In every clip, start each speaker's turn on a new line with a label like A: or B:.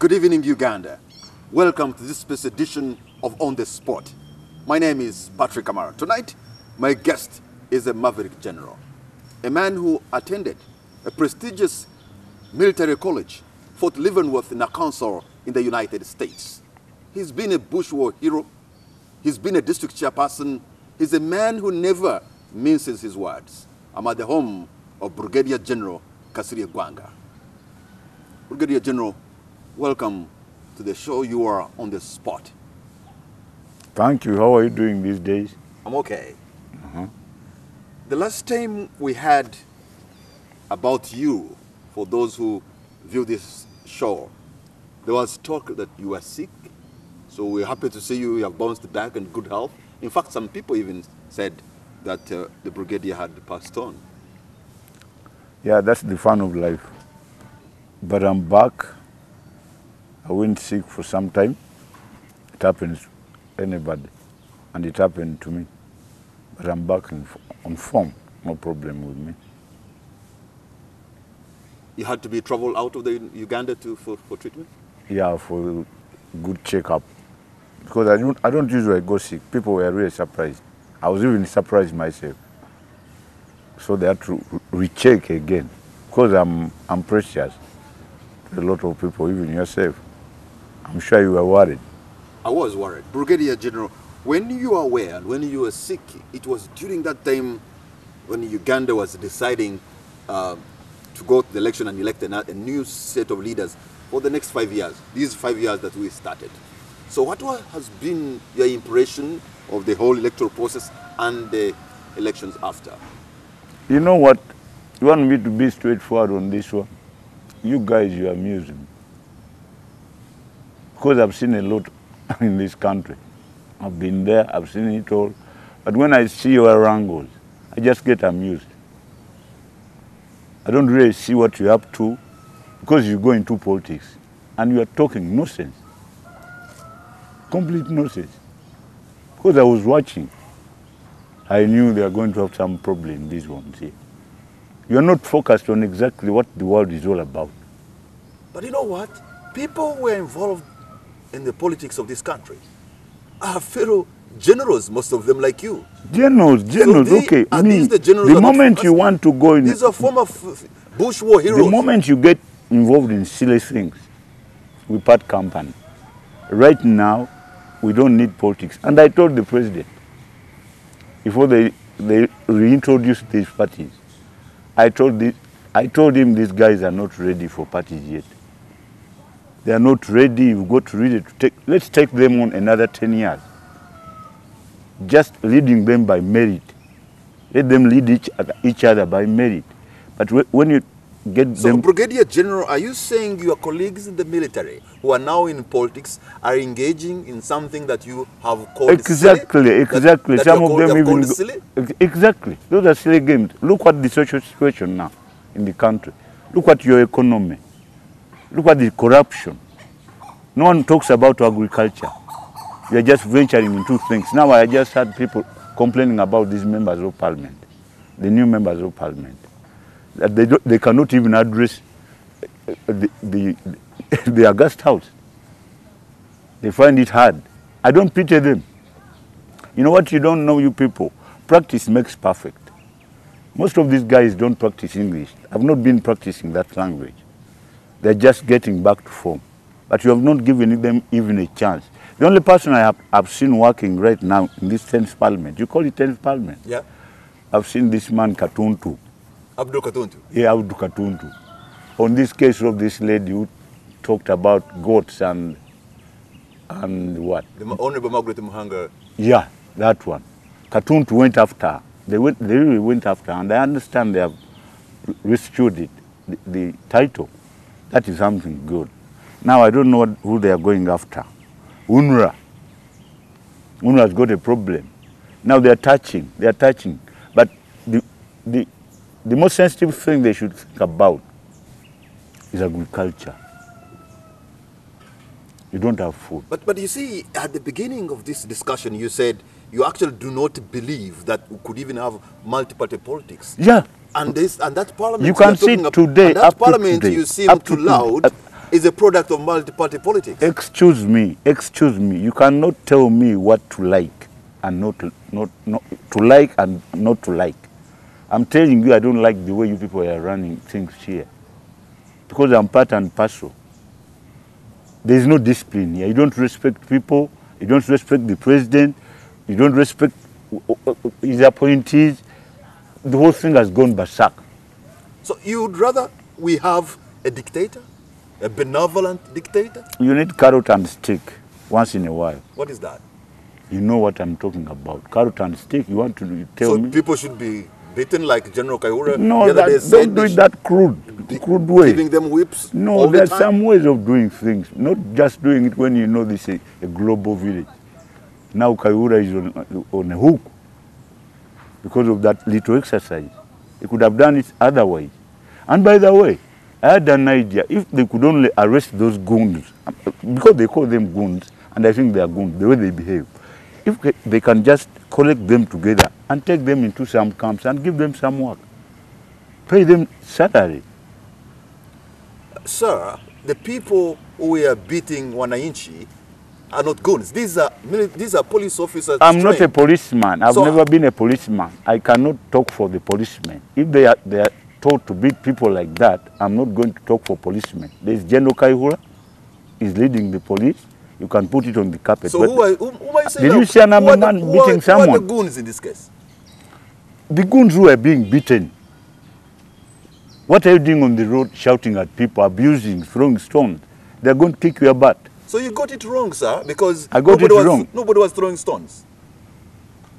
A: Good evening, Uganda. Welcome to this special edition of On the Spot. My name is Patrick Kamara. Tonight, my guest is a maverick general, a man who attended a prestigious military college, Fort Leavenworth in Arkansas in the United States. He's been a Bush War hero. He's been a district chairperson. He's a man who never minces his words. I'm at the home of Brigadier General Kasirye Ggwanga. Brigadier General, welcome to the show. You are on the spot.
B: Thank you. How are you doing these days?
A: I'm okay. The last time we had about you, for those who view this show, there was talk that you were sick. So we're happy to see you. You have bounced back in good health. In fact, some people even said that uh, the brigadier had passed on.
B: Yeah, that's the fun of life. But I'm back. I went sick for some time. It happens to anybody. And it happened to me. But I'm back in, on form. No problem with me.
A: You had to be traveled out of the Uganda to, for, for treatment?
B: Yeah, for good checkup. Because I don't, I don't usually go sick. People were really surprised. I was even surprised myself. So they had to recheck again. Because I'm, I'm precious to a lot of people, even yourself. I'm sure you were worried.
A: I was worried. Brigadier General, when you were aware and when you were sick, it was during that time when Uganda was deciding uh, to go to the election and elect a, a new set of leaders for the next five years. These five years that we started. So, what has been your impression of the whole electoral process and the elections after?
B: You know what? You want me to be straightforward on this one? You guys, you amuse me. Because I've seen a lot in this country. I've been there, I've seen it all. But when I see your wrangles, I just get amused. I don't really see what you're up to because you go into politics and you are talking nonsense. Complete nonsense. Because I was watching. I knew they are going to have some problem, these ones here. You're not focused on exactly what the world is all about.
A: But you know what? People were involved in the politics of this country are fellow generals, most of them like you.
B: Generals, generals,
A: they-
B: okay.
A: are
B: me,
A: these the generals
B: the moment you want to go in,
A: These are former Bush war heroes.
B: the moment you get involved in silly things, we part company. Right now, we don't need politics. And I told the president, before they, they reintroduced these parties, I told, this, I told him these guys are not ready for parties yet. They are not ready. You've got to really to take, let's take them on another 10 years. Just leading them by merit. Let them lead each other, each other by merit. But when you get
A: So,
B: them,
A: Brigadier General, are you saying your colleagues in the military who are now in politics are engaging in something that you have called
B: exactly,
A: silly?
B: Exactly.
A: that
B: Some of them even go-? Exactly. Those are silly games. Look at the social situation now in the country. Look at your economy. Look at the corruption. No one talks about agriculture. We are just venturing into things. Now I just had people complaining about these members of parliament, the new members of parliament, that they, they cannot even address the, the, the August House. They find it hard. I don't pity them. You know what you don't know, you people? Practice makes perfect. Most of these guys don't practice English. I've not been practicing that language. They're just getting back to form. But you have not given them even a chance. The only person I have I've seen working right now in this 10th parliament, you call it 10th parliament?
A: Yeah.
B: I've seen this man Katuntu,
A: Abdul Katuntu.
B: yeah, Abdu Katuntu. On this case of this lady who talked about goats and and what?
A: The Honorable Margaret Muhanga.
B: Yeah, that one. Katuntu went after her. They, went, they really went after her, and I understand they have re- restored it, the, the title. That is something good. Now I don't know who they are going after. UNRA. UNRA has got a problem. Now they are touching, they are touching. But the, the, the most sensitive thing they should think about is agriculture. You don't have food.
A: But, but you see, at the beginning of this discussion, you said you actually do not believe that we could even have multi-party politics.
B: Yeah,
A: And this and that parliament
B: You can see today,
A: that parliament
B: today,
A: you seem
B: to
A: loud.
B: today,
A: is a product of multi-party politics.
B: Excuse me, excuse me. You cannot tell me what to like and not to, not, not to like and not to like. I'm telling you, I don't like the way you people are running things here because I'm part and parcel. There is no discipline here. You don't respect people. You don't respect the president. You don't respect uh, uh, uh, his appointees. The whole thing has gone berserk.
A: So you'd rather we have a dictator, a benevolent dictator?
B: You need carrot and stick once in a while.
A: What is that?
B: You know what I'm talking about. Carrot and stick. You want to tell
A: so
B: me?
A: people should be beaten like General Kayihura
B: No, that, don't do it that crude, crude way.
A: Giving them whips
B: No,
A: all the time?
B: some ways of doing things, not just doing it when you know this is a global village. Now Kayihura is on, on a hook because of that little exercise. He could have done it otherwise. And by the way, I had an idea. If they could only arrest those goons, because they call them goons, and I think they are goons, the way they behave, if they- they can just collect them together and take them into some camps and give them some work, pay them salary.
A: Sir, the people who were beating Wananchi are not goons. These are these are police officers.
B: I'm not a policeman. I've
A: So-
B: never been a policeman. I cannot talk for the policemen. If they are, they are told to beat people like that, I'm not going to talk for policemen. There's General Kayihura, is leading the police. You can put it on the carpet.
A: So
B: But
A: who are, who, who are you saying
B: Did you see an
A: who are the-
B: man
A: who are-
B: beating
A: Who are the
B: someone?
A: goons in this case?
B: the goons who are being beaten, what are you doing on the road shouting at people, abusing, throwing stones? They're going to kick your butt.
A: So you got it wrong, sir, because
B: I got
A: nobody
B: it
A: was,
B: wrong.
A: Nobody was throwing stones.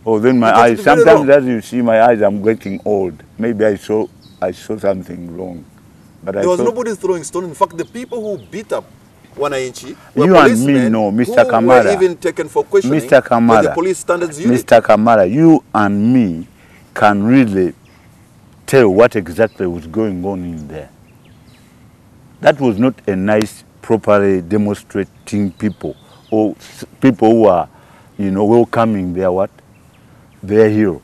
B: Oh, then my eyes. Sometimes, as you see, my eyes, I'm getting old. Maybe I saw, I saw something wrong. But I
A: There was
B: thought,
A: nobody throwing stones. In fact, the people who beat up Wananchi were
B: You and me know, Mr.
A: who were
B: Kamara.
A: even taken for questioning
B: Mr.
A: by the
B: Kamara,
A: police standards unit.
B: Mr. Kamara, you and me can really tell what exactly was going on in there. That was not a nice, properly demonstrating people oh, or people who are, you know, welcoming their what, their hero.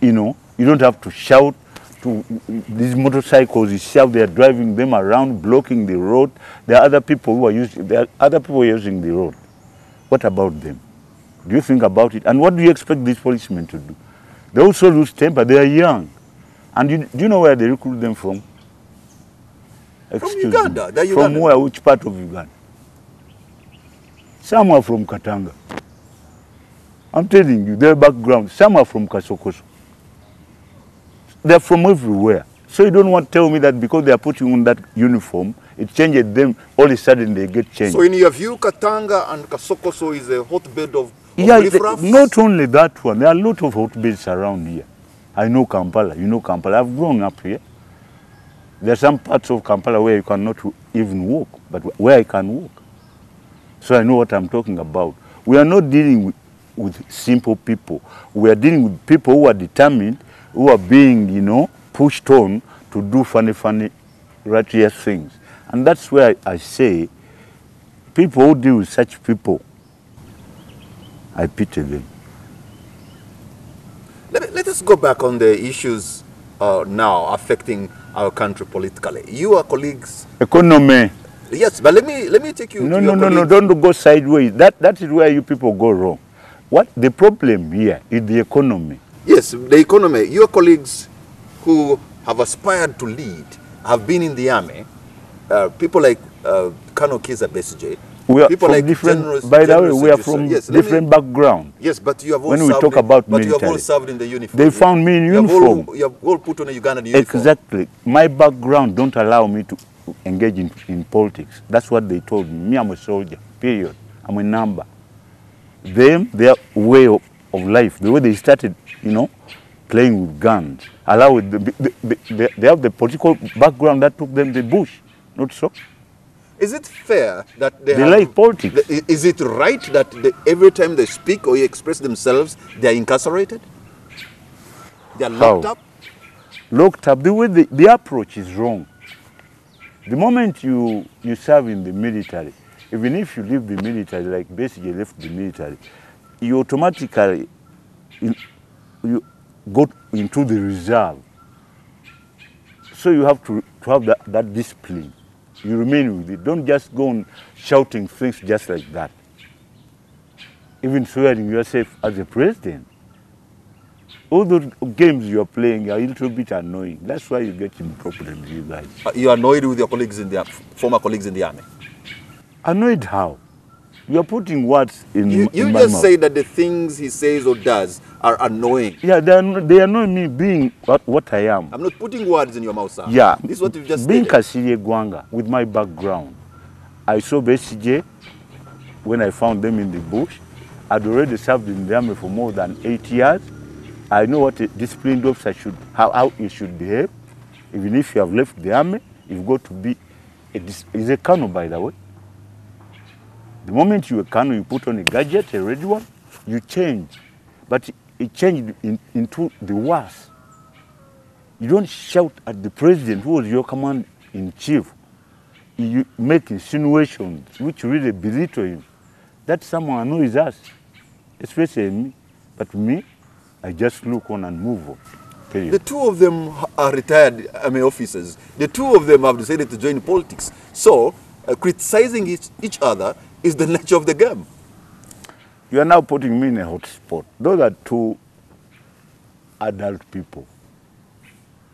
B: You know, you don't have to shout to these motorcycles. Shout, they are driving them around, blocking the road. There are other people who are using. There are other people using the road. What about them? Do you think about it? And what do you expect these policemen to do? They also lose temper. They are young. And you, do you know where they recruit them from? Excuse me.
A: Uganda. They're
B: From where? Which part of Uganda? Some are from Katanga. I'm telling you, their background. Some are from Kasokoso. They're from everywhere. So you don't want to tell me that because they are putting on that uniform, it changes them. All of a sudden they get changed.
A: So in your view, Katanga and Kasokoso is a hotbed of, of
B: Yeah, the- not only that one. There are a lot of hotbeds around here. I know Kampala. You know Kampala. I've grown up here. There are some parts of Kampala where you cannot even walk, but where I can walk. So I know what I'm talking about. We are not dealing with, with simple people. We are dealing with people who are determined, who are being, you know, pushed on to do funny, funny, righteous things. And that's where I, I say people who deal with such people, I pity them.
A: Let, let us go back on the issues uh, now affecting our country politically. You are colleagues.
B: Economy.
A: Yes, but let me let me take you.
B: No,
A: to
B: no,
A: your
B: no, no, don't go sideways. That, that is where you people go wrong. What the problem here is the economy.
A: Yes, the economy. Your colleagues who have aspired to lead have been in the army. Uh, people like uh, Colonel Kizza Besigye.
B: We are
A: people
B: from
A: like
B: different, by the way, we are from
A: yes, let me-
B: different background.
A: Yes, but you have all
B: When we
A: served
B: talk
A: in-
B: about
A: but you have all served in the uniform.
B: they found me in
A: You have all-
B: uniform.
A: you have all put on a Ugandan uniform.
B: Exactly. My background don't allow me to engage in, in politics. That's what they told me. Me, I'm a soldier, period. I'm a number. Them, their way of, of life, the way they started, you know, playing with guns, allow it, they, they, they, they have the political background that took them the bush. Not so?
A: Is it fair that they,
B: They
A: have,
B: like politics.
A: Is it right that they, every time they speak or express themselves, they are incarcerated? They are locked
B: How?
A: up?
B: locked up. The way the, the approach is wrong. The moment you, you serve in the military, even if you leave the military, like basically left the military, you automatically in, you go into the reserve. So you have to, to have that, that discipline. You remain with it. Don't just go on shouting things just like that. Even swearing yourself as a president. All those games you're playing are a little bit annoying. That's why you get in problems, you guys.
A: Uh, You're annoyed with your colleagues in the former colleagues in the army.
B: Annoyed how? You're putting words in,
A: You, you
B: in my
A: just
B: mouth.
A: say that the things he says or does are annoying.
B: Yeah, they, anno- they annoy me being what, what I am.
A: I'm not putting words in your mouth, sir.
B: Yeah.
A: This is what you've just
B: Being. Kasirye Ggwanga, with my background, I saw Besigye when I found them in the bush. I'd already served in the army for more than eight years. I know what a disciplined officer should, how, how you should behave. Even if you have left the army, you've got to be, a, a colonel, by the way. The moment a colonel, you put on a gadget, a red one, you change. But it changed in, into the worse. You don't shout at the president who was your command in chief. You make insinuations which really belittle him. That someone annoys us, especially me. But me, I just look on and move on. Period.
A: The two of them are retired army officers. The two of them have decided to join politics. So, uh, criticizing each, each other is the nature of the game.
B: You are now putting me in a hot spot. Those are two adult people.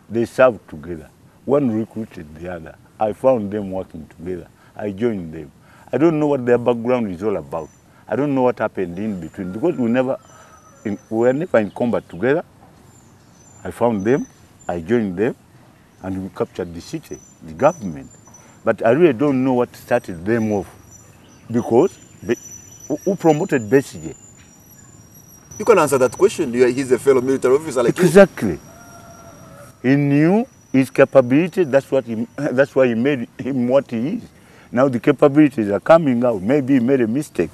B: They served together. One recruited the other. I found them working together. I joined them. I don't know what their background is all about. I don't know what happened in between because we never, in, we were never in combat together. I found them, I joined them, and we captured the city, the government. But I really don't know what started them off because Be- who- promoted Besigye?
A: You can answer that question. He's a fellow military officer like you.
B: Exactly. He knew his capability. That's what he, that's why he made him what he is. Now the capabilities are coming out. Maybe he made a mistake.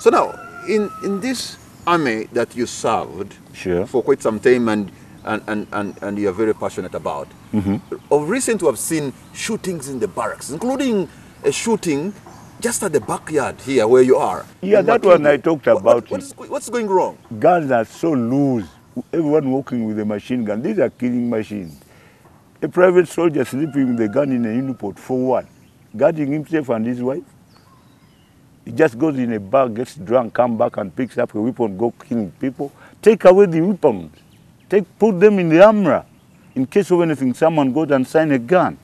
A: So now, in, in this army that you served
B: Sure.
A: for quite some time and, and, and, and, and you are very passionate about, mm-hmm. of recent we have seen shootings in the barracks, including a shooting just at the backyard here where you are.
B: Yeah, that one I talked about
A: what- what is what's going wrong?
B: Guns are so loose. Everyone walking with a machine gun. These are killing machines. A private soldier sleeping with a gun in a uniport for what? Guarding himself and his wife? He just goes in a bar, gets drunk, come back and picks up a weapon, go killing people. Take away the weapons. Take, put them in the armor. In case of anything, someone goes and sign a gun.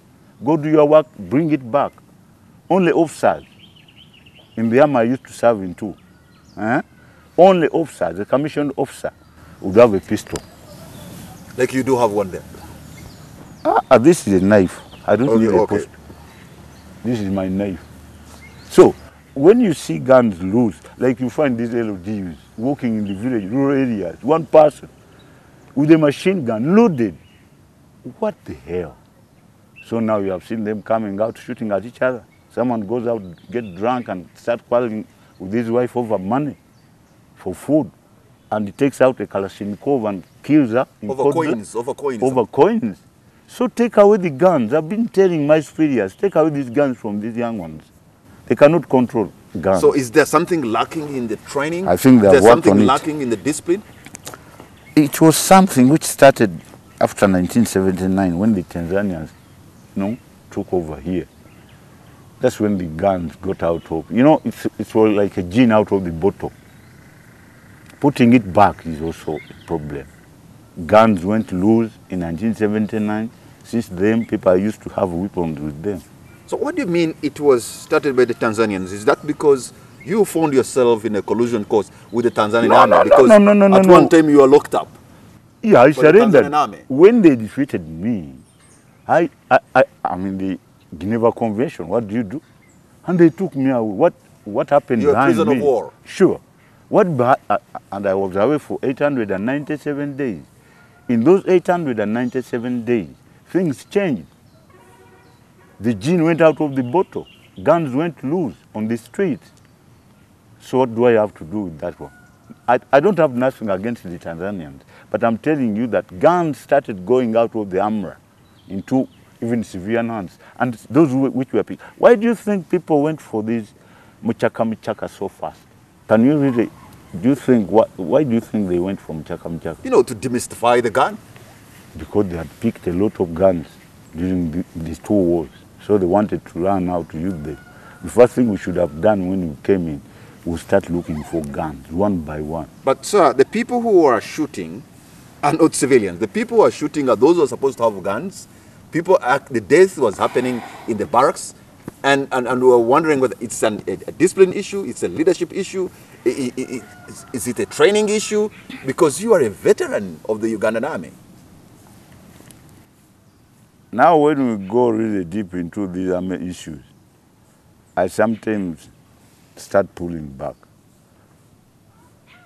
B: Go do your work, bring it back. Only officers. In the army I used to serve in too. Eh? Only officers, the commissioned officer, would have a pistol.
A: Like you do have one there.
B: Ah, this is a knife. I don't
A: Okay,
B: need a
A: okay.
B: pistol. This is my knife. So, when you see guns loose, like you find these LODs walking in the village, rural areas, one person with a machine gun loaded, what the hell? So now you have seen them coming out shooting at each other. Someone goes out, get drunk and start quarreling with his wife over money for food. And he takes out a Kalashnikov and kills her. in
A: Over coins, over coins.
B: over coins. So take away the guns. I've been telling my superiors, take away these guns from these young ones. They cannot control guns.
A: So is there something lacking in the training?
B: I think they
A: Is
B: have
A: there
B: worked
A: something lacking in the discipline?
B: it was something which started after 1979 when the Tanzanians you know, took over here. That's when the guns got out of, you know, it's, it was like a gin out of the bottle. Putting it back is also a problem. Guns went loose in 1979. Since then, people are used to have weapons with them.
A: So what do you mean it was started by the Tanzanians? Is that because you found yourself in a collusion course with the Tanzanian
B: No,
A: army?
B: no, no,
A: because
B: no, no, no, no,
A: at
B: no.
A: one time you were locked up.
B: Yeah, I
A: For the. Tanzanian army?
B: When they defeated me, I, I, I, I'm in the Geneva Convention. What do you do? And they took me away. What, what happened
A: You're a
B: behind
A: prisoner
B: me?
A: of war.
B: Sure. What behi- uh, and I was away for 897 days. In those 897 days, things changed. The gin went out of the bottle. Guns went loose on the streets. So what do I have to do with that one? I, I don't have nothing against the Tanzanians, but I'm telling you that guns started going out of the armor into even civilian hands, and those which were picked. Why do you think people went for these muchaka muchaka so fast? Can you really? Do you think what? Why do you think they went for muchaka muchaka?
A: You know, to demystify the gun.
B: Because they had picked a lot of guns during the, these two wars. So they wanted to learn how to use them. The first thing we should have done when we came in, we start looking for guns, one by one.
A: But sir, the people who are shooting are not civilians. The people who are shooting are those who are supposed to have guns. People act, the death was happening in the barracks, and, and, and we were wondering whether it's an, a, a discipline issue, it's a leadership issue, is, is it a training issue? Because you are a veteran of the Ugandan army.
B: Now, when we go really deep into these army issues, I sometimes start pulling back.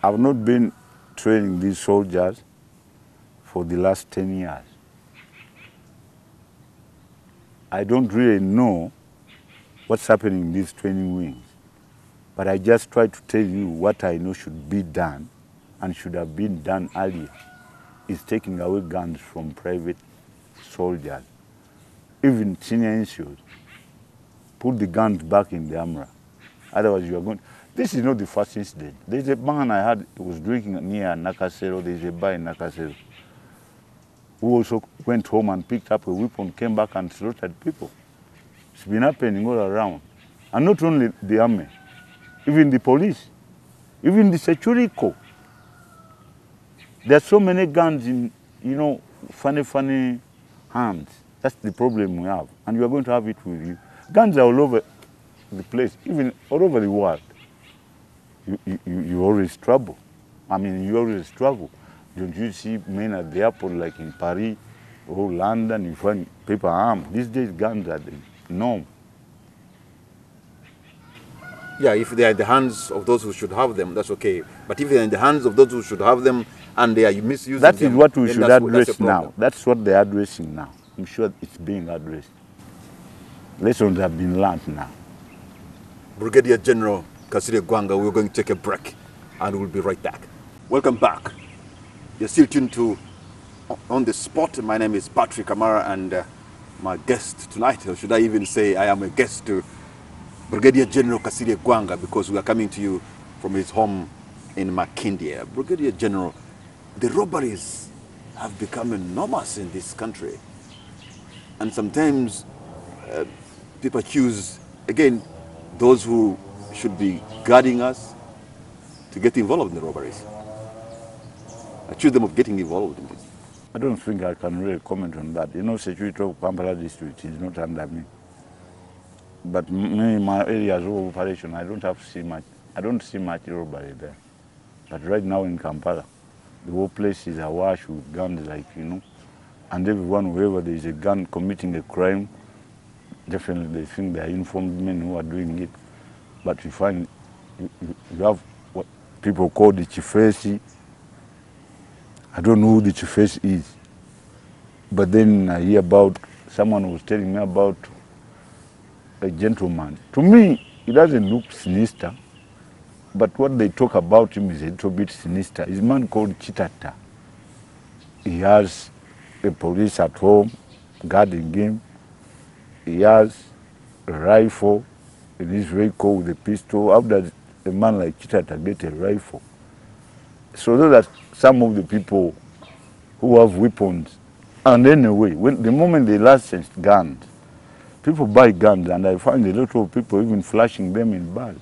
B: I've not been training these soldiers for the last 10 years. I don't really know what's happening in these training wings, but I just try to tell you what I know should be done and should have been done earlier is taking away guns from private soldiers, even senior NCOs. Put the guns back in the AMRA. Otherwise, you are going. This is not the first incident. There's a man I had who was drinking near Nakasero. There's a bar in Nakasero who also went home and picked up a weapon, came back and slaughtered people. It's been happening all around. And not only the army, even the police, even the security corps. There are so many guns in, you know, funny, funny hands. That's the problem we have. And you are going to have it with you. Guns are all over the place, even all over the world. You, you, you always trouble. I mean, you always struggle. Don't you see men at the airport like in Paris or London, you find people armed. These days, guns are the norm.
A: Yeah, if they are in the hands of those who should have them, that's okay. But if they are in the hands of those who should have them and they are misusing
B: That is
A: them,
B: what we should
A: that's, that's
B: address now. That's what they're addressing now. I'm sure it's being addressed. Lessons have been learned now.
A: Brigadier General Kasirye Ggwanga, we're going to take a break and we'll be right back. Welcome back. You're still tuned to On the Spot. My name is Patrick Kamara and uh, my guest tonight, or should I even say I am a guest to Brigadier General Kasirye Ggwanga because we are coming to you from his home in Makindye. Brigadier General, the robberies have become enormous in this country. And sometimes uh, people choose, again, those who should be guarding us to get involved in the robberies. Accuse them of getting involved in this.
B: I don't think I can really comment on that. You know, security of Kampala district is not under me. But me, my areas of operation, I don't have to see much. I don't see much robbery there. But right now in Kampala, the whole place is awash with guns, like you know, and everyone, wherever there is a gun committing a crime, definitely they think they are informed men who are doing it. But you find you- you have what people call the chifesi, I don't know who the chief is. But then I hear about someone was telling me about a gentleman. To me, he doesn't look sinister, but what they talk about him is a little bit sinister. He's a man called Kitatta. He has a police at home guarding him. He has a rifle in his vehicle with a pistol. How does a man like Kitatta get a rifle? So that some of the people who have weapons, and anyway, when the moment they licensed guns, people buy guns, and I find a lot of people even flashing them in bars.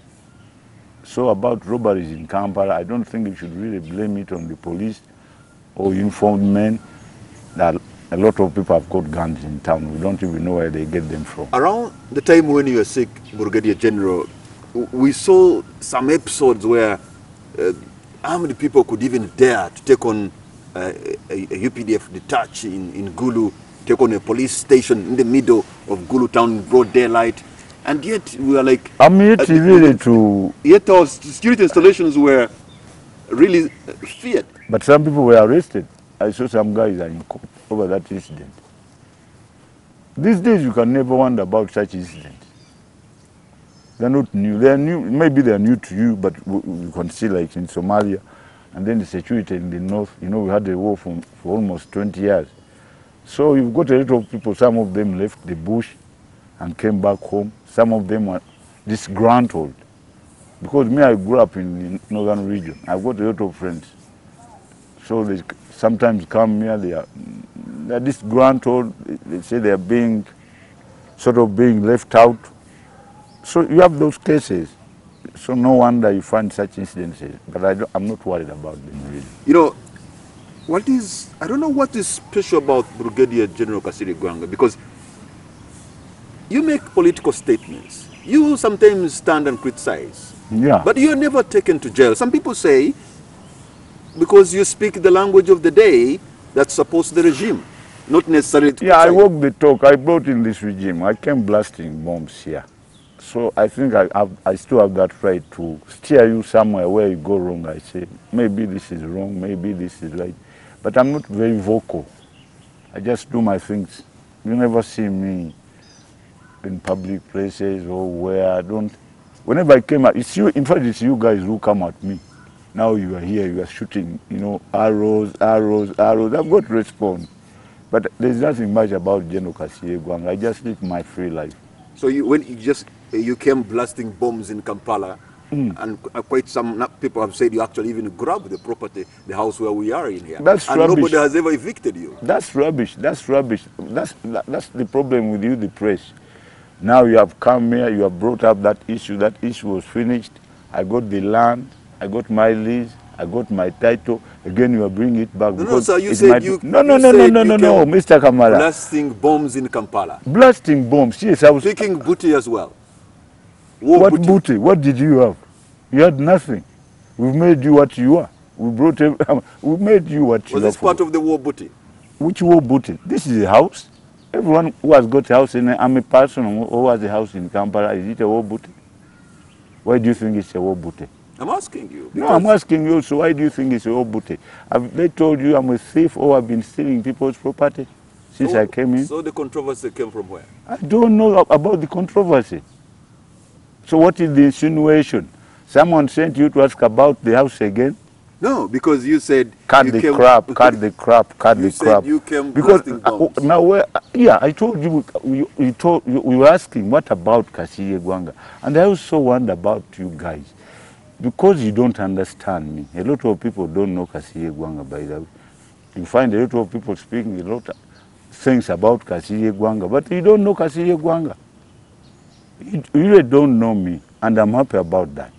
B: So about robberies in Kampala, I don't think you should really blame it on the police or informed men that a lot of people have got guns in town. We don't even know where they get them from.
A: Around the time when you were sick, Brigadier General, we saw some episodes where uh, how many people could even dare to take on uh, a, a UPDF detach in, in Gulu, take on a police station in the middle of Gulu town in broad daylight, and yet we are like,
B: I'm yet
A: Uh,
B: really to,
A: yet our security installations were really uh, feared.
B: but some people were arrested. I saw some guys are in court over that incident. These days you can never wonder about such incidents. They're not new. They're new. Maybe they're new to you, but you can see like in Somalia, and then the security in the north. You know, we had a war for, for almost 20 years. So you've got a lot of people. Some of them left the bush and came back home. Some of them were disgruntled. Because me, I grew up in the northern region. I've got a lot of friends. So they sometimes come here. They are they're disgruntled. They- They say they are being sort of being left out. So you have those cases. So no wonder you find such incidences. But I I'm not worried about them really.
A: You know, what is, I don't know what is special about Brigadier General Kasirye Ggwanga because you make political statements. You sometimes stand and criticize.
B: Yeah.
A: But you're never taken to jail. Some people say because you speak the language of the day that supports the regime, not necessarily to
B: Yeah, I walk the talk. I brought in this regime. I came blasting bombs here. So I think I, have, I still have that right to steer you somewhere where you go wrong. I say, maybe this is wrong, maybe this is right. But I'm not very vocal. I just do my things. You never see me in public places or where I don't. Whenever I came out, it's you, in fact, it's you guys who come at me. Now you are here, you are shooting, you know, arrows, arrows, arrows. I've got to respond. But there's nothing much about General Kassie Ggwanga. I just live my free life.
A: So you, when you just you came blasting bombs in Kampala,
B: Hmm.
A: and quite some people have said you actually even grabbed the property, the house where we are in here,
B: That's
A: and
B: rubbish.
A: nobody has ever evicted you.
B: That's rubbish. That's rubbish. That's, that, that's the problem with you, the press. Now you have come here, you have brought up that issue. That issue was finished. I got the land, I got my lease, I got my title. Again, you are bringing it back.
A: No, no, sir, you said you-
B: No, no,
A: you
B: no, no, no, no, no, Mr. Kamara.
A: Blasting bombs in Kampala,
B: Blasting bombs. Yes, I was.
A: picking booty as well. War
B: What
A: booty.
B: booty? What did you have? You had nothing. We've made you what you are. We brought. ev- We made you what you
A: Was
B: are.
A: this
B: for-
A: part of the war booty?
B: Which war booty? This is a house. Everyone who has got a house in I'm a person who has a house in Kampala. Is it a war booty? Why do you think it's a war booty?
A: I'm asking you.
B: No, I'm asking you. So why do you think it's a war booty? Have they told you I'm a thief or I've been stealing people's property since
A: so,
B: I came in?
A: So the controversy came from where?
B: I don't know about the controversy. So what is the insinuation? Someone sent you to ask about the house again?
A: No, because you said
B: Cut
A: you
B: the
A: came,
B: crap, cut the crap, cut the crap.
A: you came
B: because uh,
A: bombs.
B: now where, yeah, I told you, you, you told you, we were asking what about Kassie Ggwanga, and I also wonder about you guys, because you don't understand me. A lot of people don't know Kassie Ggwanga. By the way, you find a lot of people speaking a lot of things about Kassie Ggwanga, but you don't know Kassie Ggwanga. You really don't know me, and I'm happy about that.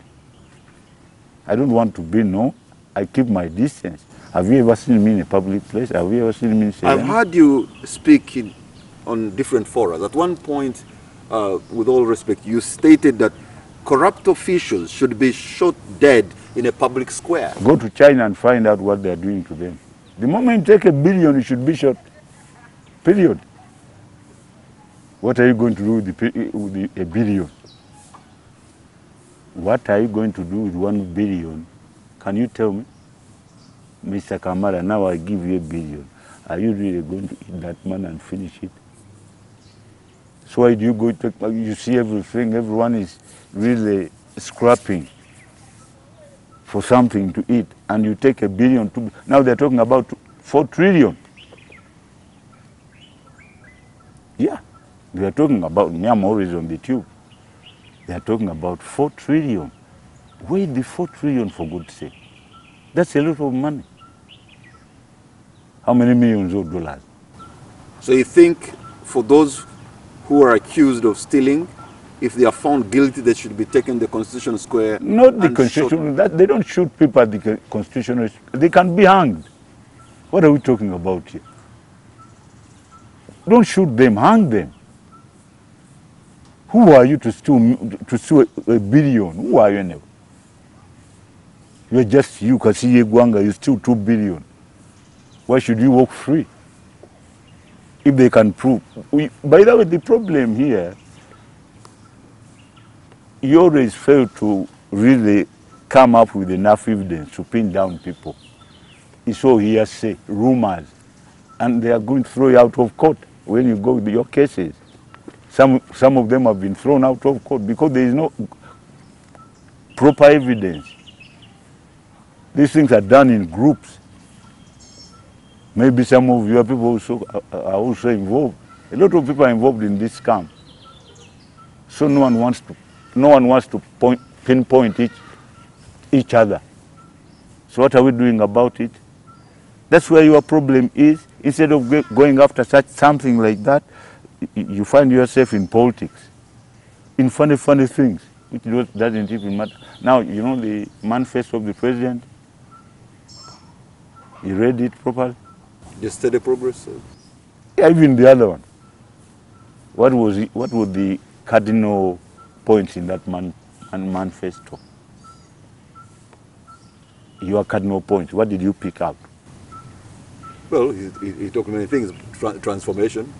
B: I don't want to be known. I keep my distance. Have you ever seen me in a public place? Have you ever seen me in
A: I've heard you speak in, on different forums. At one point, uh, with all respect, you stated that corrupt officials should be shot dead in a public square.
B: Go to China and find out what they're doing to them. The moment you take a billion, you should be shot. Period. What are you going to do with, the, with the, a billion? What are you going to do with one billion? Can you tell me? Mr. Kamara, now I give you a billion. Are you really going to eat that man and finish it? So why do you go you see everything, everyone is really scrapping for something to eat, and you take a billion to, now they're talking about four trillion. Yeah, they are talking about, me, I'm always on the tube. They are talking about four trillion. Where is the four trillion for God's sake? That's a lot of money. How many millions of dollars?
A: So you think for those who are accused of stealing, if they are found guilty, they should be taken to the Constitution Square.
B: Not the constitution. That, they don't shoot people at the con- constitutional. They can be hanged. What are we talking about here? Don't shoot them. Hang them. Who are you to m- to steal a, billion? Who are you anyway? You're just you, Kassie Ggwanga. You steal two billion. Why should you walk free? If they can prove. We, by the way, the problem here you always fail to really come up with enough evidence to pin down people. It's all hearsay, rumors, and they are going to throw you out of court when you go with your cases. Some, some of them have been thrown out of court because there is no proper evidence. These things are done in groups. Maybe some of your people also are also involved. A lot of people are involved in this scam. So no one wants to, no one wants to point, pinpoint each, each other. So what are we doing about it? That's where your problem is. Instead of going after such something like that, you find yourself in politics, in funny, funny things, which doesn't even matter. Now, you know the manifesto of the president? You read it properly?
A: The steady progress. uh,
B: Yeah, even the other one. What was it, what were the cardinal points in that man, man manifesto? Your cardinal points. What did you pick out?
A: Well, he, he, he talked many things. Tra- transformation,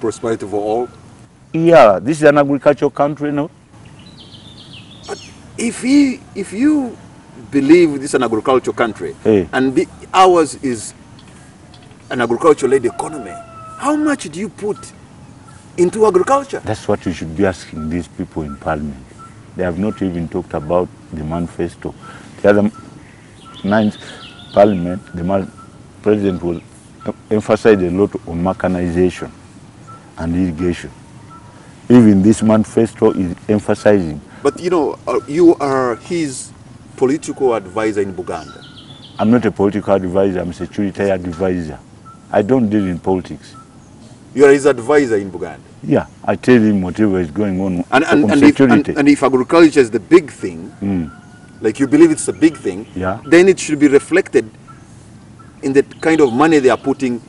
A: prosperity for all.
B: Yeah, this is an agricultural country, no?
A: If he, if you believe this is an agricultural country,
B: Eh.
A: and the, ours is an agricultural led economy, how much do you put into agriculture?
B: That's what you should be asking these people in parliament. They have not even talked about the manifesto. The other ninth parliament, the president will emphasize a lot on mechanization and irrigation. Even this manifesto is emphasizing.
A: But you know, uh, you are his political advisor in Buganda.
B: I'm not a political advisor, I'm a security advisor. I don't deal in politics.
A: You are his advisor in Buganda.
B: Yeah, I tell him whatever is going on
A: And, and,
B: on
A: and, if, and, and if agriculture is the big thing,
B: Mm.
A: like you believe it's a big thing,
B: Yeah.
A: then it should be reflected in the kind of money they are putting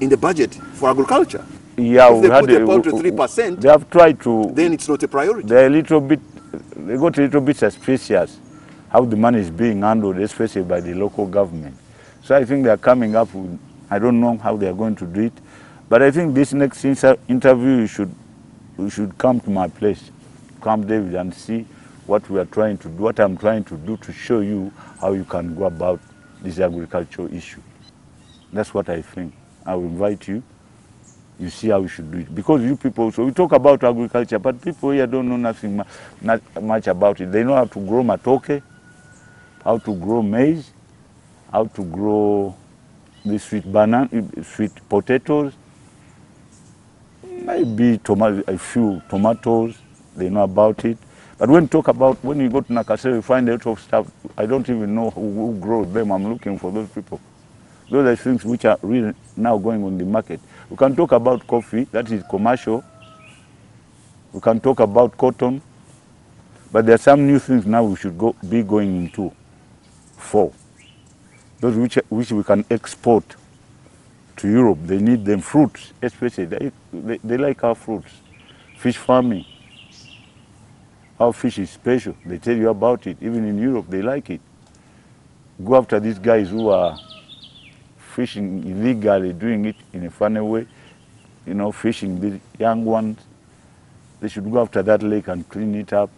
A: in the budget for agriculture.
B: yeah,
A: if they
B: we had
A: put a
B: a-
A: pound to 3%,
B: They have tried to
A: Then it's not a priority.
B: they're a little bit, they got a little bit suspicious how the money is being handled, especially by the local government. So I think they're coming up with, I don't know how they're going to do it, but I think this next inter- interview, you should, you should come to my place, come David, and see what we are trying to do, what I'm trying to do to show you how you can go about this agricultural issue. That's what I think. I will invite you you see how we should do it. Because you people, so we talk about agriculture, but people here don't know nothing not much about it. They know how to grow matoke, how to grow maize, how to grow the sweet banana, eh, sweet potatoes, maybe a few tomatoes. They know about it. But when you talk about when you go to Nakasero, you find a lot of stuff. I don't even know who, who grows them. I'm looking for those people. Those are things which are really now going on the market. We can talk about coffee, that is commercial. We can talk about cotton. But there are some new things now we should go, be going into. For those which, which we can export to Europe, they need them fruits, especially. They, they, they like our fruits. Fish farming. Our fish is special. They tell you about it. Even in Europe, they like it. Go after these guys who are fishing illegally, doing it in a funny way, you know, fishing the young ones. They should go after that lake and clean it up.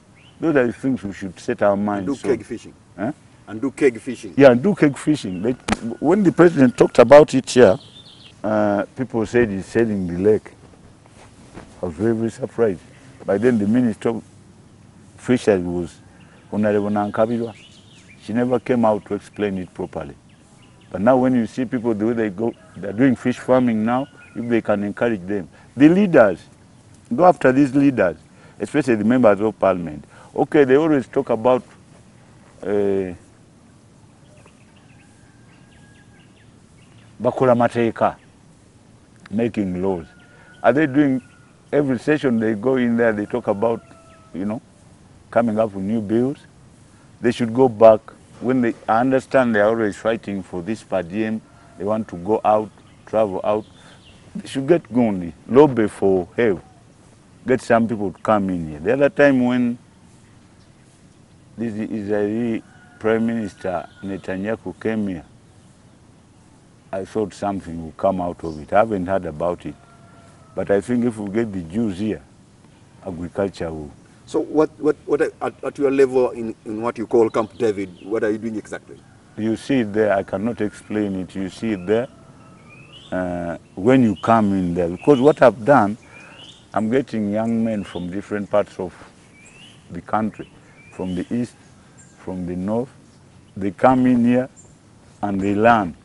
B: Those are the things we should set our
A: And
B: minds
A: do
B: on.
A: cage fishing.
B: Huh?
A: And do cage fishing.
B: Yeah, and do cage fishing. They, when the president talked about it here, uh, people said he's selling the lake. I was very, very surprised. By then, the minister of fisheries was Honorable Nankabirwa. She never came out to explain it properly. But now, when you see people the way they go, they're doing fish farming now, if they can encourage them. The leaders, go after these leaders, especially the members of parliament. Okay, they always talk about uh, bakola mateeka making laws are they doing every session they go in there they talk about you know coming up with new bills they should go back when they I understand they're always fighting for this per diem they want to go out travel out they should get going lobby for help get some people to come in here the other time when this Israeli Prime Minister Netanyahu came here I thought something will come out of it. I haven't heard about it. But I think if we get the Jews here, agriculture will.
A: So what, what, what at, at your level in, in what you call Camp David, what are you doing exactly?
B: You see it there, I cannot explain it. You see it there uh, when you come in there. Because what I've done, I'm getting young men from different parts of the country, from the east, from the north. They come in here and they learn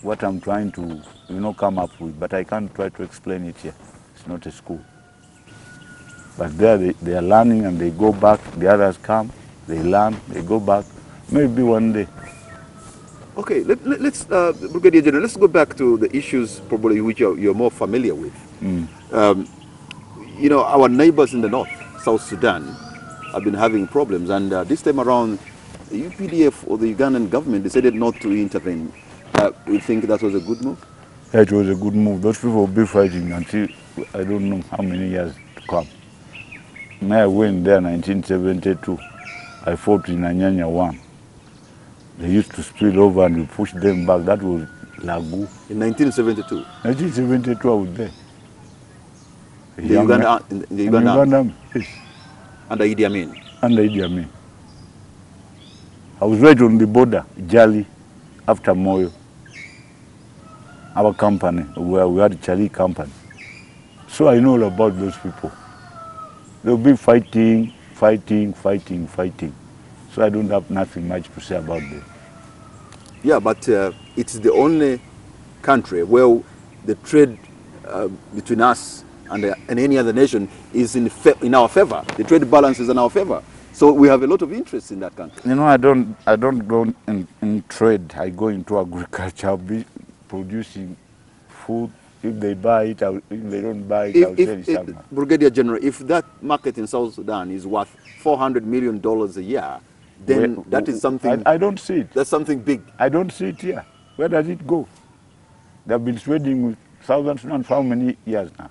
B: what I'm trying to, you know, come up with. But I can't try to explain it here. It's not a school. But there they, they are learning and they go back. The others come, they learn, they go back. Maybe one day.
A: Okay, let, let, us uh, Brigadier General, let's go back to the issues probably which you're, you're more familiar with. Um, you know, our neighbors in the north, South Sudan, have been having problems, and uh, this time around, the UPDF or the Ugandan government decided not to intervene. Uh, we think that was a good move.
B: Yeah, it was a good move. Those people will be fighting until I don't know how many years to come. When I went there in 1972, I fought in Anyanya 1. They used to spill over and we pushed them back. That was Lagu.
A: In 1972,
B: 1972, I was there.
A: The
B: young
A: Uganda, in the
B: in
A: Uganda
B: Uganda, yes,
A: under Idi Amin.
B: under Idi Amin. I was right on the border, Jali, after Moyo. Our company, where we had Chali company. So I know all about those people. They'll be fighting, fighting, fighting, fighting. So I don't have nothing much to say about them.
A: Yeah, but uh, it's the only country where the trade uh, between us and, uh, and any other nation is in, in our favor. The trade balance is in our favor. So we have a lot of interest in that country.
B: You know, I don't, I don't go in, in trade. I go into agriculture. I'll be producing food. If they buy it, I'll, if they don't buy it, I'll
A: If,
B: sell it
A: if, if,
B: somewhere.
A: Brigadier General, if that market in South Sudan is worth $400 million a year, then
B: Where-
A: that is something,
B: I, I don't see it.
A: that's something big.
B: I don't see it here. Where does it go? They've been trading with Southern Sudan for how many years now?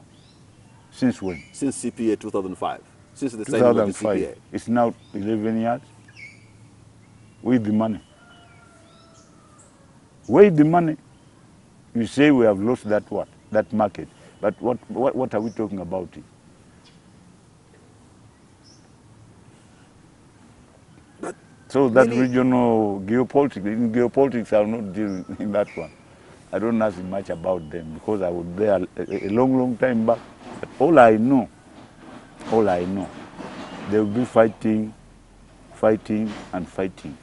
B: Since when?
A: Since CPA 2005, since the signing of the
B: 2005.
A: CPA.
B: It's now 11 years. Where's the money? Where's the money? You say we have lost that what? That market. But what, what, what are we talking about?
A: But
B: So that
A: many-
B: regional geopolitics, in geopolitics, I'll not deal in that one. I don't know much about them because I was there a, a long, long time back. But all I know, all I know, they will be fighting, fighting, and fighting.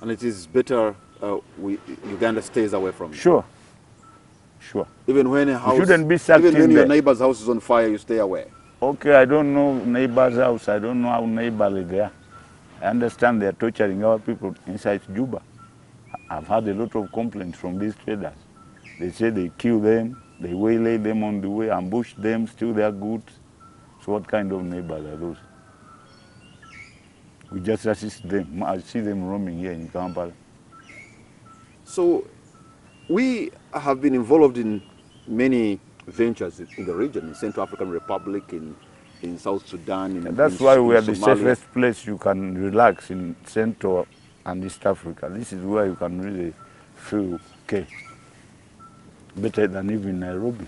A: And it is better uh, we, Uganda stays away from it.
B: Sure, sure.
A: Even when a house,
B: shouldn't be sucked
A: even when your
B: there.
A: neighbor's house is on fire, you stay away.
B: Okay, I don't know neighbor's house. I don't know how neighborly they are. I understand they are torturing our people inside Juba. I've had a lot of complaints from these traders. They say they kill them, they waylay them on the way, ambush them, steal their goods. So what kind of neighbors are those? We just assist them. I see them roaming here in Kampala.
A: So we have been involved in many ventures in- the region, in Central African Republic, in, in South Sudan. In,
B: And that's
A: in,
B: why we are the safest place you can relax in Central and East Africa. This is where you can really feel okay. Better than even Nairobi.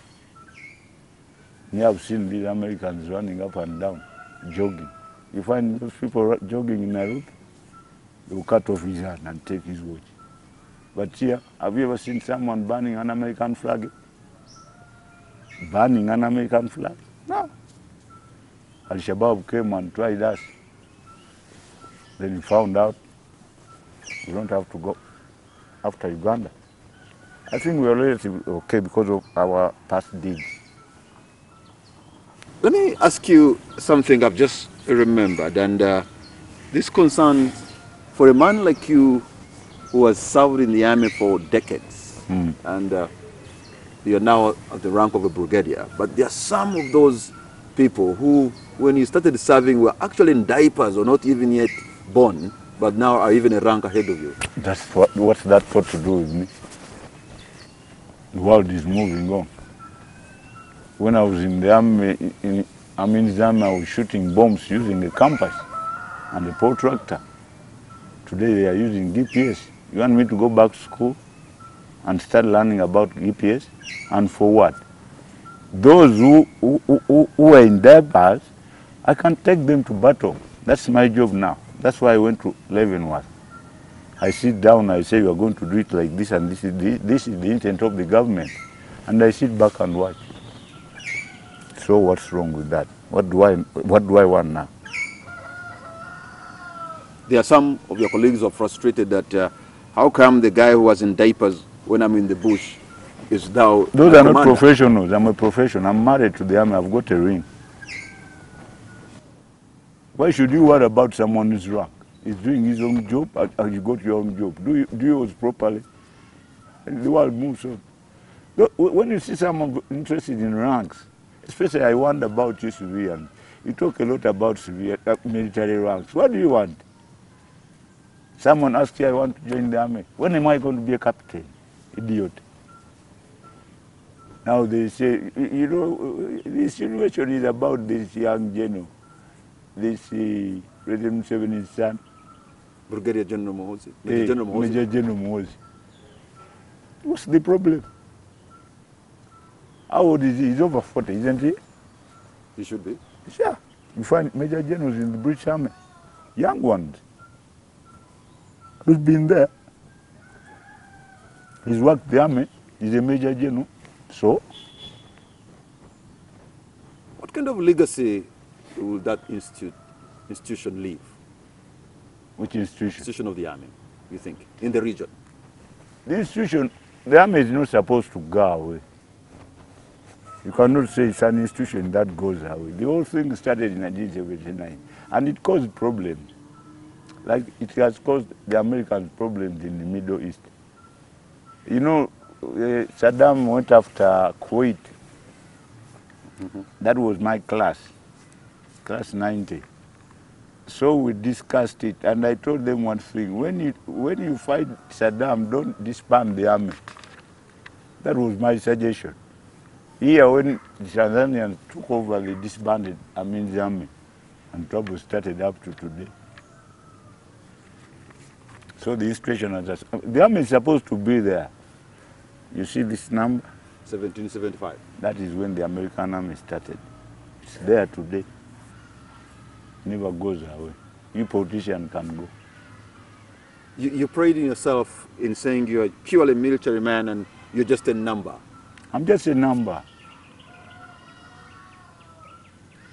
B: Me, I've seen these Americans running up and down, jogging. You find those people jogging in Nairobi, they will cut off his hand and take his watch. But here, have you ever seen someone burning an American flag? Burning an American flag? No. Al Shabaab came and tried us. Then we found out we don't have to go after Uganda. I think we are relatively okay because of our past deeds.
A: Let me ask you something I've just remembered, and uh, this concerns for a man like you who has served in the army for decades, and uh, you're now at the rank of a brigadier. But there are some of those people who, when you started serving, were actually in diapers or not even yet born, but now are even a rank ahead of you.
B: That's what, what's that got to do with me? The world is moving on. When I was in the army, in Amin's army, I was shooting bombs using a compass and a protractor. Today they are using GPS. You want me to go back to school and start learning about GPS? And for what? Those who, who, who, who are in diapers, I can take them to battle. That's my job now. That's why I went to Leavenworth. I sit down, I say, we are going to do it like this, and this is the, this is the intent of the government. And I sit back and watch. So what's wrong with that? What do I, what do I want now?
A: There are some of your colleagues who are frustrated that uh, how come the guy who was in diapers when I'm in the bush is now
B: Those are not
A: commander?
B: professionals. I'm a professional. I'm married to the army. I've got a ring. Why should you worry about someone who's wrong? is doing his own job, and and you got your own job. Do, you, do yours properly, and the world moves on. When you see someone interested in ranks, especially I wonder about you, civilian, you talk a lot about civilian, uh, military ranks. What do you want? Someone asked you, I want to join the army. When am I going to be a captain? Idiot. Now they say, you know, this situation is about this young general, this uh, President Museveni's son,
A: Brigadier General. Major
B: eh,
A: General Muhoozi.
B: Major General Muhoozi. What's the problem? How old is he? He's over 40, isn't he?
A: He should be.
B: Yeah. You find Major Generals in the British Army, young ones. Who's been there? He's worked the army, he's a Major General. So,
A: What kind of legacy will that institute, institution leave?
B: which institution?
A: Institution of the army, you think, in the region?
B: The institution, the army is not supposed to go away. You cannot say it's an institution that goes away. The whole thing started in 1979 and it caused problems. Like it has caused the Americans problems in the Middle East. You know, uh, Saddam went after Kuwait. That was my class, class 90. So we discussed it, and I told them one thing: when you when you fight Saddam, don't disband the army. That was my suggestion. Here, when the Tanzanians took over, they disbanded Amin's army, and trouble started up to today. So the situation is just, the army is supposed to be there. You see this number?
A: 1775.
B: That is when the American army started. It's there today. Never goes away. You politician can go.
A: You, you pride in yourself in saying you're a purely military man and you're just a number.
B: I'm just a number.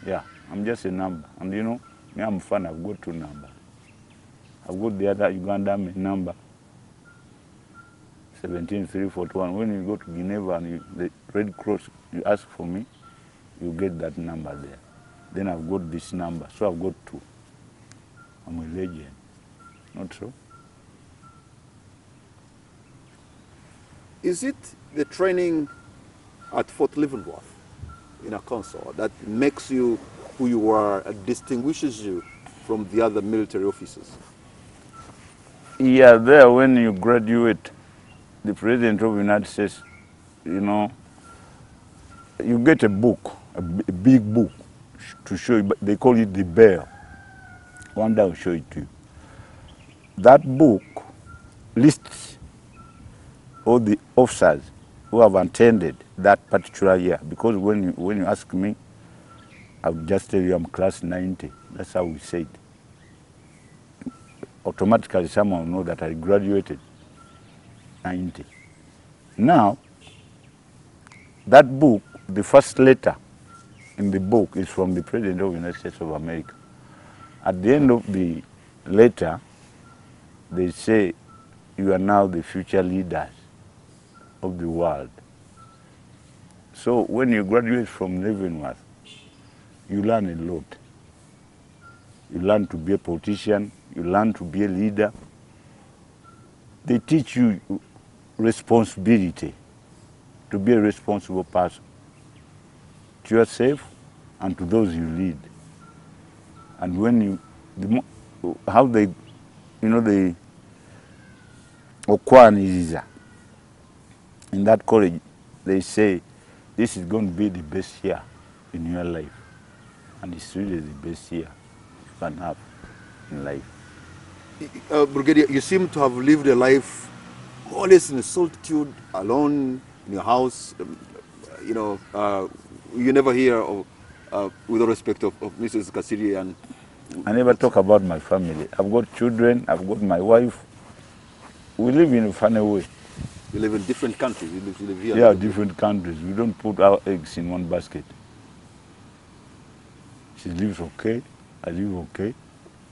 B: Yeah, I'm just a number. And you know, me, I'm fun. I've got two numbers. I've got the other Uganda army number, 17341. When you go to Geneva and you, the Red Cross, you ask for me, you get that number there. Then I've got this number, so I've got two. I'm a legend. Not so?
A: Is it the training at Fort Leavenworth in a council that makes you who you are and distinguishes you from the other military officers?
B: Yeah, there when you graduate, the president of the United States, you know, you get a book, a big book to show you, they call it the bear. One day I'll show it to you. That book lists all the officers who have attended that particular year. Because when you, when you ask me, I'll just tell you I'm class 90. That's how we say it automatically someone know that I graduated 90. Now, that book, the first letter in the book is from the President of the United States of America. At the end of the letter, they say, you are now the future leaders of the world. So when you graduate from Leavenworth, you learn a lot. You learn to be a politician, you learn to be a leader. They teach you responsibility, to be a responsible person to yourself and to those you lead. And when you, the, how they, you know, the they, Okwaniza, in that college, they say, this is going to be the best year in your life. And it's really the best year you can have in life.
A: Uh, Brigadier, you seem to have lived a life always in solitude, alone in your house. Um, you know, uh, you never hear of, uh, with all respect of, of Mrs. Kasirye and
B: I never talk about my family. I've got children, I've got my wife. We live in a funny way.
A: you live in different countries. You live, you live here.
B: Yeah, different countries. We don't put our eggs in one basket. She lives okay, I live okay.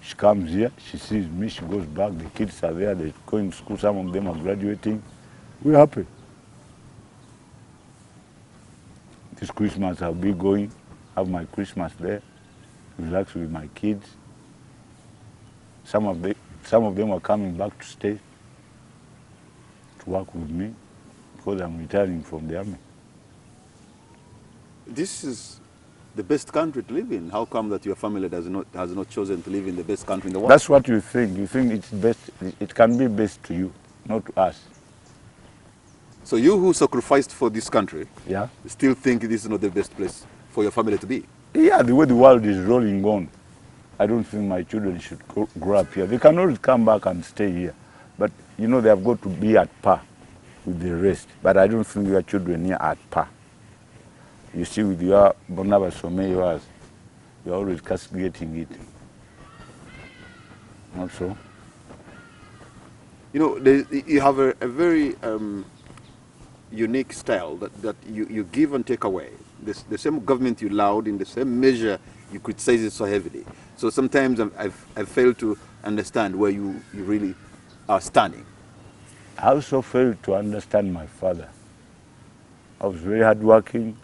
B: She comes here, she sees me, she goes back, the kids are there, they're going to school, some of them are graduating. We're happy. This Christmas I'll be going, have my Christmas there, relax with my kids. Some of, the, some of them are coming back to stay, to work with me, because I'm retiring from the army.
A: This is the best country to live in. How come that your family does not, has not chosen to live in the best country in the world?
B: That's what you think. You think it's best, it can be best to you, not to us.
A: so you who sacrificed for this country
B: Yeah?
A: still think this is not the best place for your family to be?
B: Yeah, the way the world is rolling on, I don't think my children should grow up here. They can always come back and stay here. But, you know, they have got to be at par with the rest. But I don't think your children here are at par. You see, with your Bonaba Some, yours, you're always castigating it. Not so?
A: You know, there, you have a, a very um, unique style that, that you, you give and take away. This, the same government you allowed in the same measure you criticize it so heavily. So sometimes I've, I've, I've failed to understand where you, you really are standing.
B: I also failed to understand my father. I was very hardworking.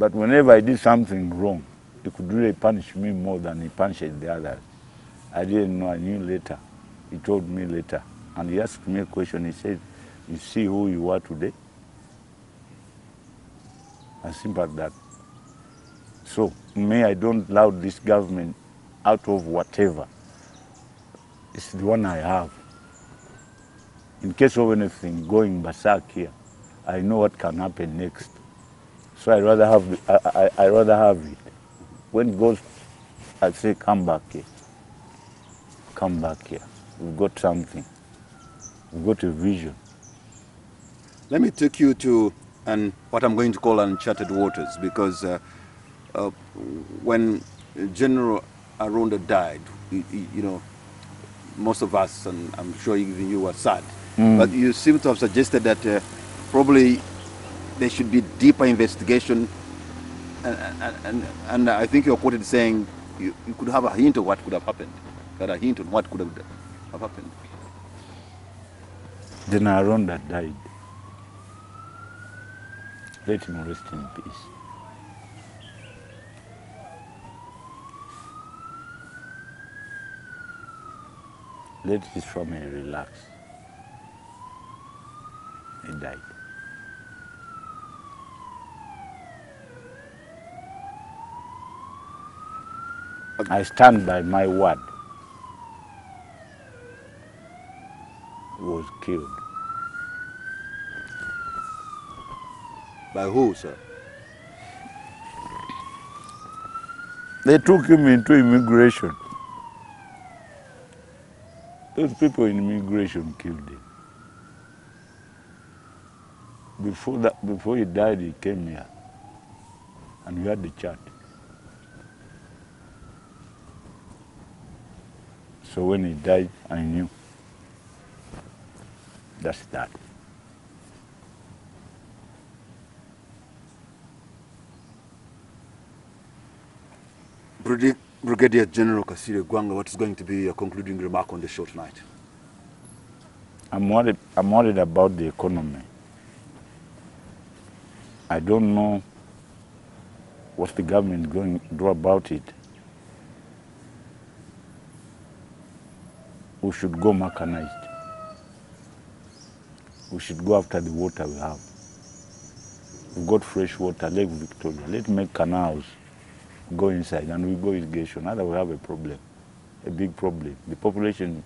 B: But whenever I did something wrong, he could really punish me more than he punished the others. I didn't know, I knew later. He told me later. And he asked me a question. He said, You see who you are today? As simple as that. So, me, I don't allow this government out of whatever. It's the one I have. In case of anything going berserk here, I know what can happen next. So I rather have I, I, I rather have it. When it goes, I say come back here. Come back here. We've got something. We've got a vision.
A: Let me take you to and what I'm going to call uncharted waters because uh, uh, when General Aronda died, you, you know, most of us, and I'm sure even you were sad, but you seem to have suggested that uh, probably there should be deeper investigation, and, and, and, and I think you're quoted saying you, you could have a hint of what could have happened, got a hint on what could have, have happened.
B: Then Aronda died. Let him rest in peace. Let his family relax. He died. I stand by my word. He was killed.
A: By who, sir?
B: They took him into immigration. Those people in immigration killed him. Before that, before he died, he came here, and we had the chat. So when he died, I knew. That's that.
A: Brigadier, Brigadier General Kasirye Ggwanga, what is going to be your concluding remark on the show tonight?
B: I'm worried, I'm worried about the economy. I don't know what the government is going to do about it. We should go mechanized. We should go after the water we have. We've got fresh water, Lake Victoria. Let's make canals, go inside, and we go irrigation. Otherwise, we have a problem, a big problem. The population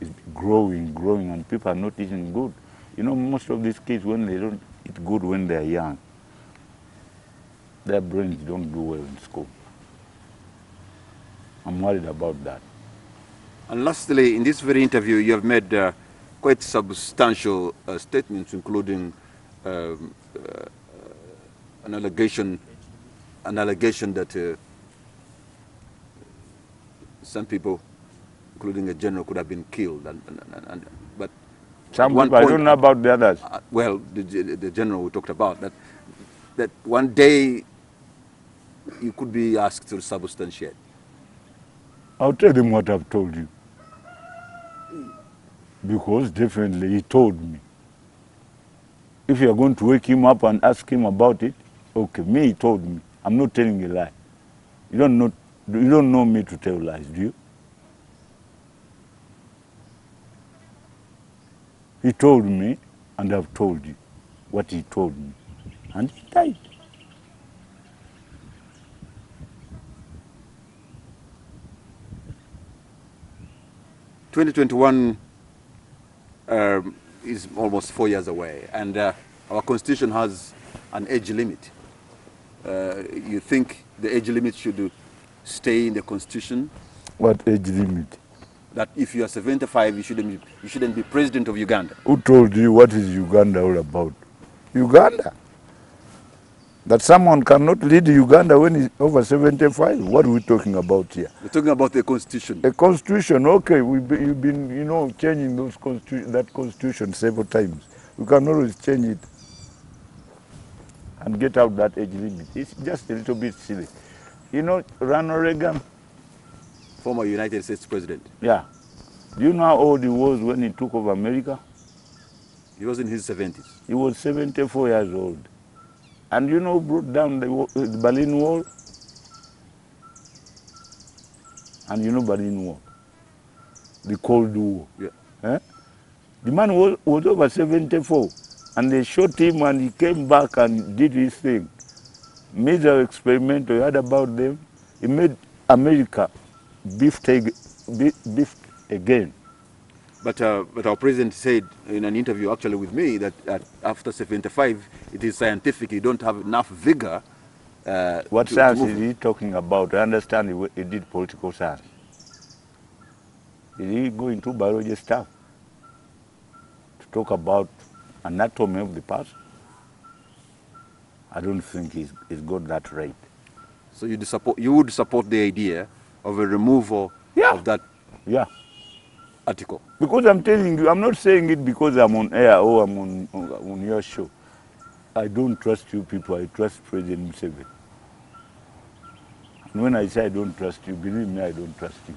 B: is growing, growing, and people are not eating good. You know, most of these kids, when they don't eat good when they're young, their brains don't do well in school. I'm worried about that.
A: And lastly, in this very interview, you have made uh, quite substantial uh, statements, including um, uh, an allegation, an allegation that uh, some people, including a general, could have been killed. And, and, and, but
B: Some people, I don't know about the others.
A: uh, well, the, the general we talked about that, that one day you could be asked to substantiate.
B: I'll tell them what I've told you. Because definitely he told me. If you're going to wake him up and ask him about it, okay, me, he told me. I'm not telling a lie. You don't know You don't know me to tell lies, do you? He told me, and I've told you what he told me. And he died.
A: Twenty twenty one is almost four years away, and uh, our constitution has an age limit. Uh, you think the age limit should stay in the constitution?
B: What age limit?
A: That if you are 75, you shouldn't be, you shouldn't be president of Uganda.
B: Who told you what is Uganda all about? Uganda? That someone cannot lead Uganda when he's over 75? What are we talking about here?
A: We're talking about the constitution.
B: A constitution, okay, we've been, you've been, you know, changing those constitu- that constitution several times. We can always change it and get out that age limit. It's just a little bit silly. You know, Ronald Reagan,
A: former United States president.
B: yeah. Do you know how old he was when he took over America?
A: He was in his 70s.
B: He was 74 years old. And you know who brought down the, the Berlin Wall? And you know Berlin Wall? The Cold War.
A: Yeah.
B: Eh? The man was, was over 74 and they shot him and he came back and did his thing. Major experiment we heard about them. He made America beefed, ag- be- beefed again.
A: But, uh, but our president said in an interview actually with me that, that after 75, it is scientific. You don't have enough vigor. Uh,
B: What
A: to- to
B: science
A: move.
B: is he talking about? I understand he, he did political science. Is he going to biology stuff to talk about anatomy of the person? I don't think he's, he's got that right.
A: So you support, you would support the idea of a removal
B: Yeah.
A: of that
B: Yeah.
A: Article.
B: Because I'm telling you, I'm not saying it because I'm on air or I'm on, on, on your show. I don't trust you people, I trust President Museveni. And when I say I don't trust you, believe me, I don't trust you.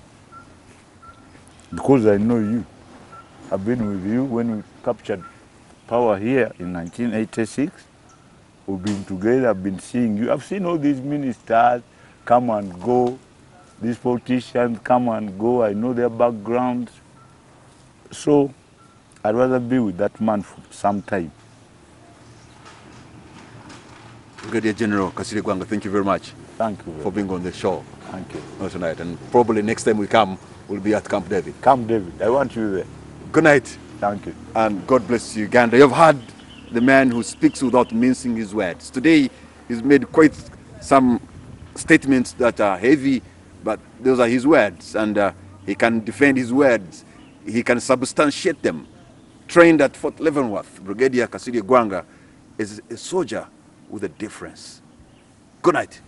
B: Because I know you. I've been with you when we captured power here in 1986. We've been together, I've been seeing you. I've seen all these ministers come and go, these politicians come and go. I know their backgrounds. So I'd rather be with that man for some time.
A: Brigadier General Kasirye Ggwanga, thank you very much
B: Thank you.
A: for being on the show
B: Thank you.
A: tonight. And probably next time we come, we'll be at Camp David.
B: Come, David. I want you there.
A: Good night.
B: Thank you.
A: and God bless you, Uganda. You've heard the man who speaks without mincing his words. Today, he's made quite some statements that are heavy, but those are his words, and uh, he can defend his words. He can substantiate them. Trained at Fort Leavenworth, Brigadier Kasidi Gwanga is a soldier with a difference. Good night.